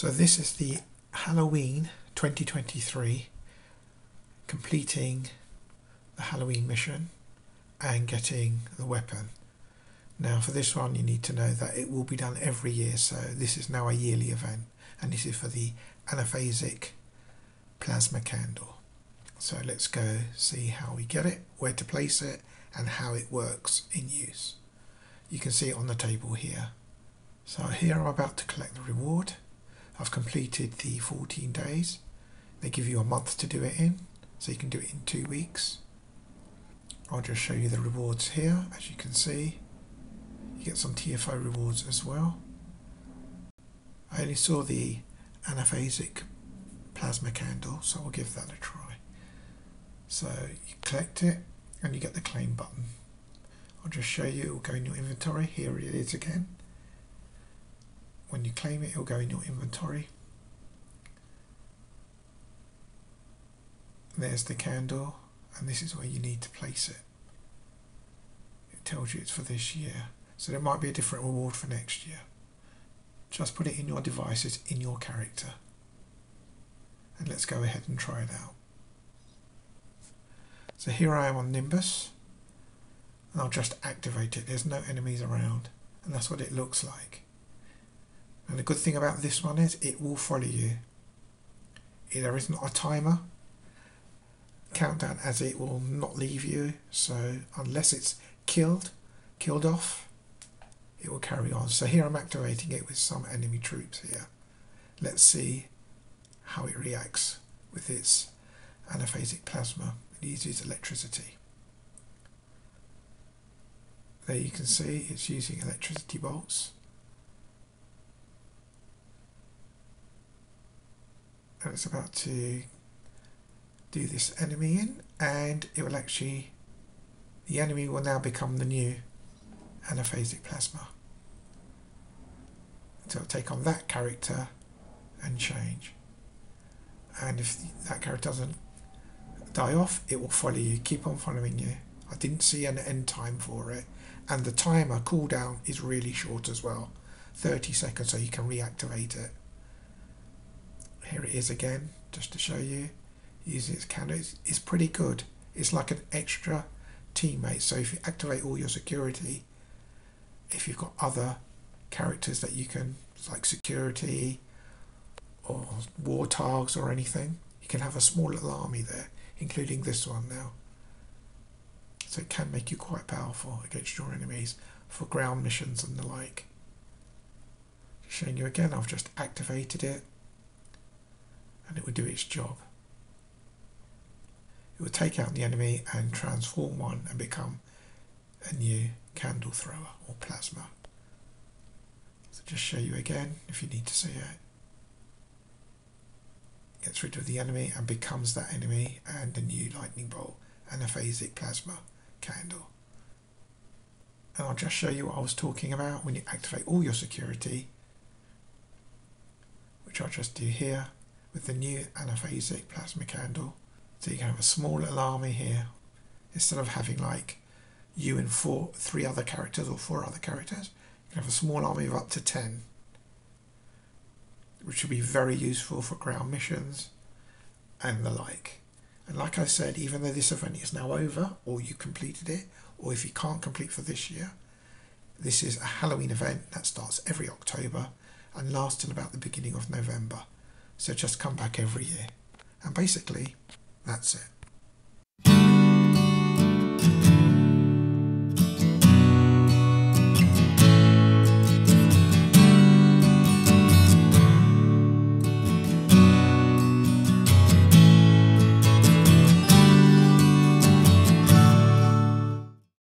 So this is the Halloween 2023 completing the Halloween mission and getting the weapon. Now for this one you need to know that it will be done every year so this is now a yearly event and this is for the anaphasic plasma candle. So let's go see how we get it, where to place it and how it works in use. You can see it on the table here. So here I'm about to collect the reward. I've completed the 14 days. They give you a month to do it in, so you can do it in two weeks. I'll just show you the rewards here, as you can see. You get some TFO rewards as well. I only saw the anaphasic plasma candle, so I'll give that a try. So you collect it and you get the claim button. I'll just show you, it will go in your inventory. Here it is again when you claim it, it'll go in your inventory. There's the candle, and this is where you need to place it. It tells you it's for this year, so there might be a different reward for next year. Just put it in your devices, in your character. And let's go ahead and try it out. So here I am on Nimbus, and I'll just activate it. There's no enemies around, and that's what it looks like. And the good thing about this one is it will follow you. There isn't a timer countdown as it will not leave you. So unless it's killed, killed off, it will carry on. So here I'm activating it with some enemy troops here. Let's see how it reacts with its anaphasic plasma. It uses electricity. There you can see it's using electricity bolts. And it's about to do this enemy in and it will actually the enemy will now become the new anaphasic plasma. So it'll take on that character and change. And if that character doesn't die off it will follow you keep on following you. I didn't see an end time for it. And the timer cooldown is really short as well. 30 seconds so you can reactivate it here it is again just to show you using its candle. It's, it's pretty good. It's like an extra teammate so if you activate all your security if you've got other characters that you can like security or warthogs or anything you can have a small little army there including this one now. So it can make you quite powerful against your enemies for ground missions and the like. Showing you again I've just activated it and it would do its job. It would take out the enemy and transform one and become a new candle thrower or plasma. So just show you again if you need to see it. Gets rid of the enemy and becomes that enemy and a new lightning bolt and anaphasic plasma candle. And I'll just show you what I was talking about when you activate all your security, which I'll just do here with the new anaphasic plasma candle. So you can have a small little army here instead of having like you and four, three other characters or four other characters. You can have a small army of up to 10, which would be very useful for ground missions and the like. And like I said, even though this event is now over, or you completed it, or if you can't complete for this year, this is a Halloween event that starts every October and lasts till about the beginning of November. So just come back every year. And basically, that's it.